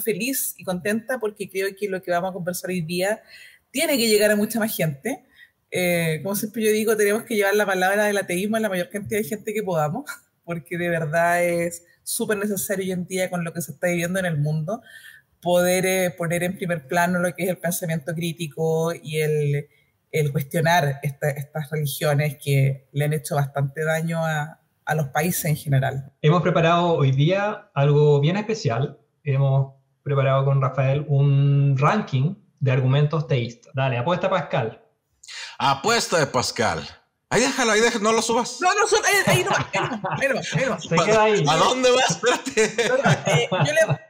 feliz y contenta porque creo que lo que vamos a conversar hoy día tiene que llegar a mucha más gente. Eh, como siempre yo digo, tenemos que llevar la palabra del ateísmo a la mayor cantidad de gente que podamos, porque de verdad es súper necesario hoy en día con lo que se está viviendo en el mundo, poder eh, poner en primer plano lo que es el pensamiento crítico y el, el cuestionar estas religiones que le han hecho bastante daño a, a los países en general. Hemos preparado hoy día algo bien especial. Hemos preparado con Rafael un ranking de argumentos teístas. Dale, apuesta Pascal. Apuesta de Pascal. Ahí déjalo, ahí déjalo, no lo subas. No, no, ahí, ahí no, ahí no, ahí no, Se queda ahí. ¿A dónde vas? Espérate. Eh, yo le,